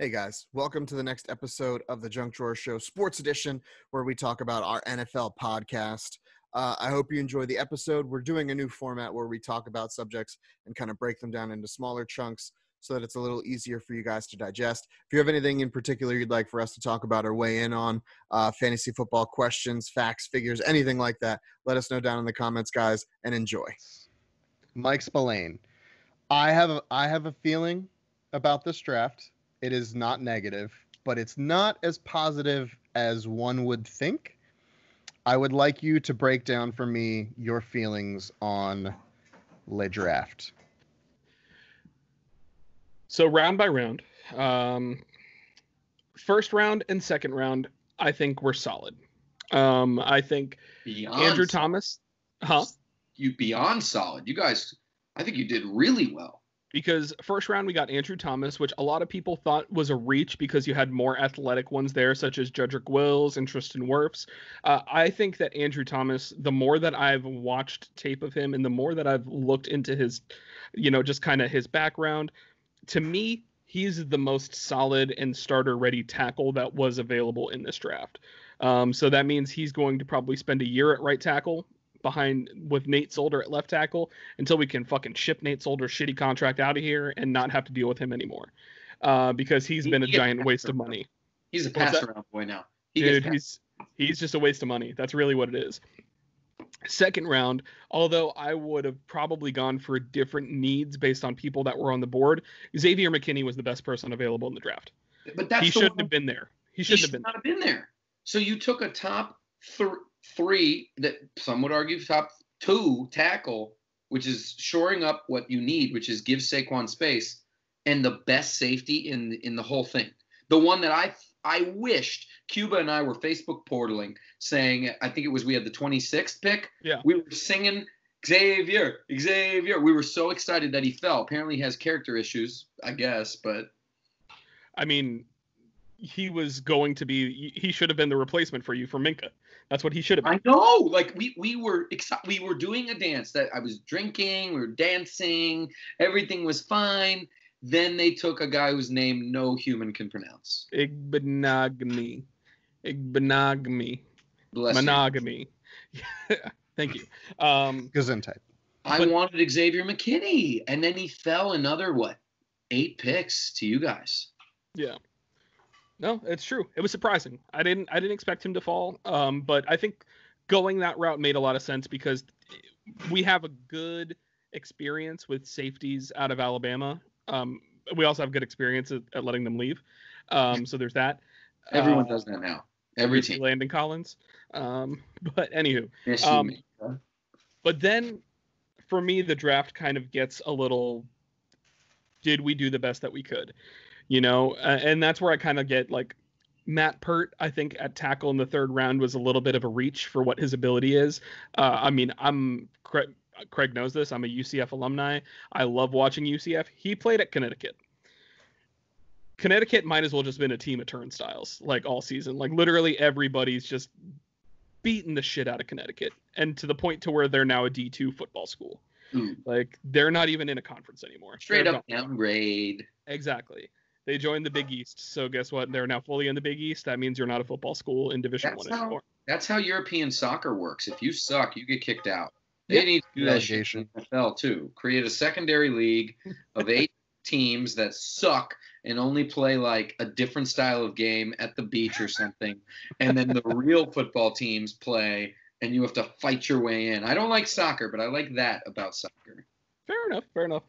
Hey guys, welcome to the next episode of the Junk Drawer Show Sports Edition, where we talk about our NFL podcast. Uh, I hope you enjoy the episode. We're doing a new format where we talk about subjects and kind of break them down into smaller chunks so that it's a little easier for you guys to digest. If you have anything in particular you'd like for us to talk about or weigh in on, uh, fantasy football questions, facts, figures, anything like that, let us know down in the comments, guys, and enjoy. Mike Spillane. I have I have a feeling about this draft. It is not negative, but it's not as positive as one would think. I would like you to break down for me your feelings on Le Draft. So round by round, um, first round and second round, I think we're solid. Um, I think Beyond Andrew solid. Thomas, huh? You beyond solid. You guys, I think you did really well. Because first round we got Andrew Thomas, which a lot of people thought was a reach because you had more athletic ones there, such as Jedrick Wills and Tristan Wirfs. Uh, I think that Andrew Thomas, the more that I've watched tape of him and the more that I've looked into his, you know, just kind of his background, to me, he's the most solid and starter ready tackle that was available in this draft. Um, so that means he's going to probably spend a year at right tackle behind with Nate Solder at left tackle until we can fucking ship Nate Solder's shitty contract out of here and not have to deal with him anymore. Uh, because he's He- been a he giant waste of money. He's a pass around boy now. He Dude, he's he's just a waste of money. That's really what it is. Second round, although I would have probably gone for different needs based on people that were on the board, Xavier McKinney was the best person available in the draft. But that's he shouldn't one- have been there. He He shouldn't should have been. not have been there. So you took a top th- three that some would argue top two tackle, which is shoring up what you need, which is give Saquon space, and the best safety in in the whole thing. The one that I I wished Cuba and I were Facebook portaling, saying I think it was we had the 26th pick. Yeah. We were singing Xavier, Xavier. We were so excited that he fell. Apparently, he has character issues, I guess, but I mean, he was going to be. He should have been the replacement for you for Minkah. That's what he should have been. I know. Like we we were exci- we were doing a dance that I was drinking, we were dancing, everything was fine. Then they took a guy whose name no human can pronounce. Igbenogamy. Igbenogamy. Bless you. Monogamy. Thank you. Um, Gesundheit. I but- wanted Xavier McKinney, and then he fell another what eight picks to you guys. yeah. No, it's true. It was surprising. I didn't I didn't expect him to fall. Um, but I think going that route made a lot of sense because we have a good experience with safeties out of Alabama. Um, we also have good experience at, at letting them leave. Um, so there's that. Everyone Uh, does that now. Every team. Landon Collins. Um, but anywho, um, but then for me the draft kind of gets a little did we do the best that we could you know? Uh, and that's where i kind of get like matt Peart i think at tackle in the third round was a little bit of a reach for what his ability is. Uh, i mean i'm craig, craig knows this i'm a ucf alumni. I love watching ucf he played at connecticut. Connecticut might as well just been a team of turnstiles like all season. Like literally everybody's just beating the shit out of connecticut and to the point to where they're now a d2 football school Ooh, like they're not even in a conference anymore. straight They're up gone. downgrade. Exactly. They joined the Big East. So guess what? They're now fully in the Big East. That means you're not a football school in Division That's One how- anymore. That's how European soccer works. If you suck, you get kicked out. They Yeah. need to do that shit in NFL too. Create a secondary league of eight teams that suck and only play like a different style of game at the beach or something, and then the real football teams play, and you have to fight your way in. I don't like soccer, but I like that about soccer. Fair enough. Fair enough.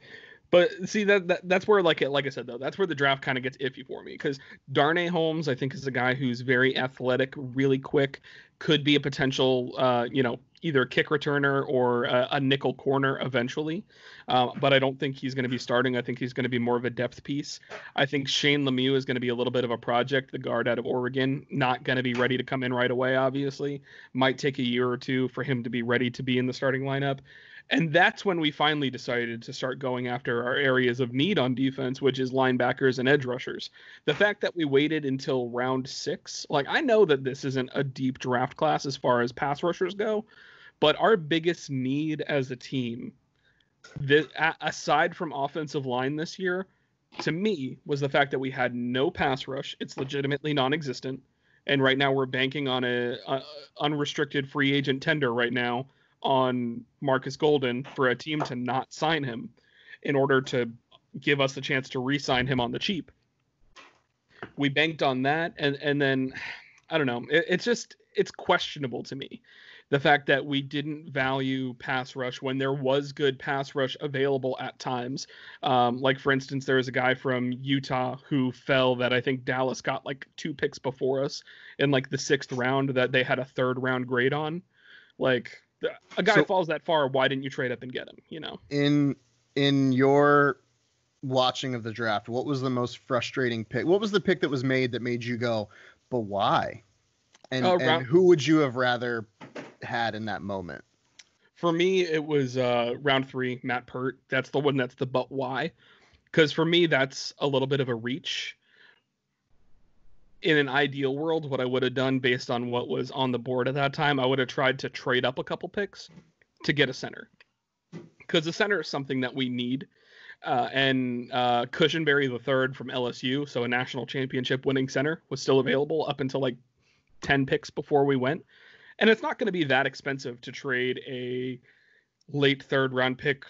But see that, that that's where like like I said though that's where the draft kind of gets iffy for me because Darnay Holmes I think is a guy who's very athletic, really quick, could be a potential uh, you know either kick returner or a, a nickel corner eventually, uh, but I don't think he's going to be starting. I think he's going to be more of a depth piece. I think Shane Lemieux is going to be a little bit of a project, the guard out of Oregon, not going to be ready to come in right away. Obviously, might take a year or two for him to be ready to be in the starting lineup. And that's when we finally decided to start going after our areas of need on defense, which is linebackers and edge rushers. The fact that we waited until round six, like I know that this isn't a deep draft class as far as pass rushers go, but our biggest need as a team, aside from offensive line this year, to me was the fact that we had no pass rush. It's legitimately non-existent, and right now we're banking on a, a unrestricted free agent tender right now on Marcus Golden for a team to not sign him in order to give us the chance to re-sign him on the cheap. We banked on that, and and then I don't know. It, it's just it's questionable to me the fact that we didn't value pass rush when there was good pass rush available at times. Um, like for instance, there was a guy from Utah who fell that I think Dallas got like two picks before us in like the sixth round that they had a third round grade on. Like a guy so, falls that far, why didn't you trade up and get him? You know. In in your watching of the draft, what was the most frustrating pick? What was the pick that was made that made you go, but why? And, uh, and who would you have rather had in that moment? For me, it was uh, round three, Matt Peart. That's the one that's the but why. Because for me, that's a little bit of a reach. In an ideal world, what I would have done based on what was on the board at that time, I would have tried to trade up a couple picks to get a center. Because the center is something that we need. Uh, and uh, Cushenberry the third from LSU, so a national championship winning center, was still available up until like 10 picks before we went and it's not going to be that expensive to trade a late third round pick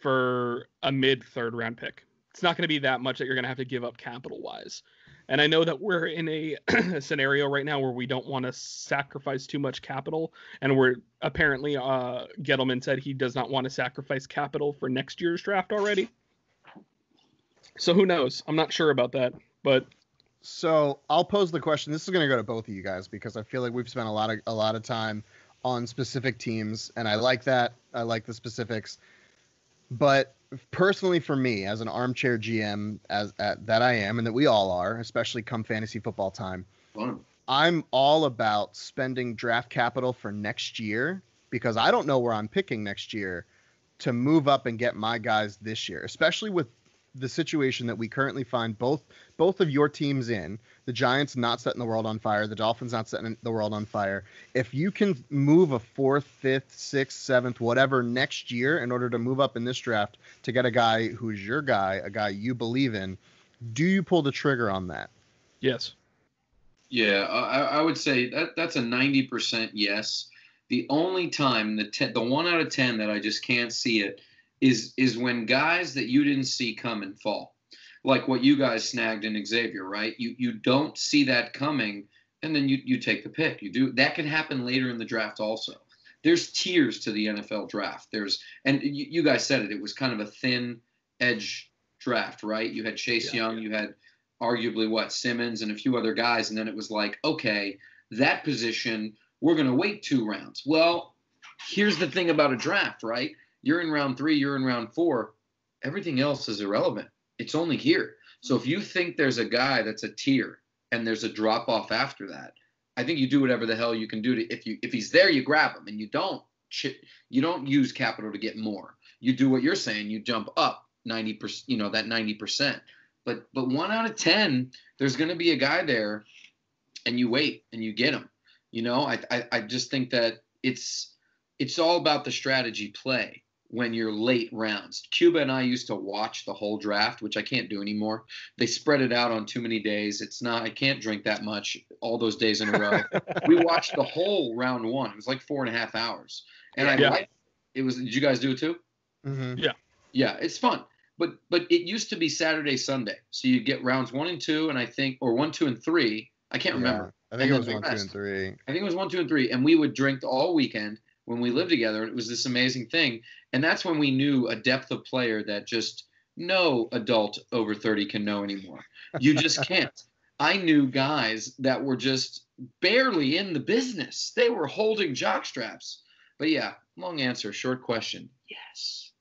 for a mid third round pick. It's not going to be that much that you're going to have to give up capital wise. And I know that we're in a, scenario right now where we don't want to sacrifice too much capital. And we're apparently, uh, Gettleman said he does not want to sacrifice capital for next year's draft already. So who knows? I'm not sure about that. But so I'll pose the question. This is going to go to both of you guys because I feel like we've spent a lot of a lot of time on specific teams, and I like that. I like the specifics. But personally, for me, as an armchair GM, as at, that I am, and that we all are, especially come fantasy football time, Fun. I'm all about spending draft capital for next year because I don't know where I'm picking next year to move up and get my guys this year, especially with the situation that we currently find both both of your teams in. The giants not setting the world on fire the dolphins not setting the world on fire. If you can move a fourth fifth sixth seventh whatever next year in order to move up in this draft to get a guy who's your guy a guy you believe in do you pull the trigger on that? Yes. Yeah i, I would say that that's a 90% yes. The only time the ten, the one out of 10 that i just can't see it is is when guys that you didn't see coming fall, like what you guys snagged in Xavier, right? You you don't see that coming, and then you you take the pick. You do that can happen later in the draft also. There's tiers to the NFL draft. There's and you, you guys said it. It was kind of a thin edge draft, right? You had Chase yeah, Young, yeah. you had arguably what Simmons and a few other guys, and then it was like, okay, that position we're going to wait two rounds. Well, here's the thing about a draft, right? You're in round three, you're in round four. Everything else is irrelevant. It's only here. So if you think there's a guy that's a tier and there's a drop off after that, I think you do whatever the hell you can do to if you if he's there, you grab him, and you don't you don't use capital to get more. You do what you're saying. You jump up ninety percent. You know that ninety percent. But but one out of ten, there's going to be a guy there, and you wait and you get him. You know, I, I I just think that it's it's all about the strategy play when you're late rounds. Cuba and I used to watch the whole draft, which I can't do anymore. They spread it out on too many days. It's not I can't drink that much all those days in a row. we watched the whole round one. It was like four and a half hours. And I yeah. liked it was did you guys do it too? Mm-hmm. Yeah. Yeah, it's fun. But but it used to be Saturday, Sunday. So you get rounds one and two, and I think or one, two, and three. I can't remember. I think and it was one, two, and three. I think it was one, two, and three. And we would drink all weekend when we lived together. It was this amazing thing. And that's when we knew a depth of player that just no adult over 30 can know anymore. You just can't. I knew guys that were just barely in the business. They were holding jock straps. But yeah, long answer, short question. Yes.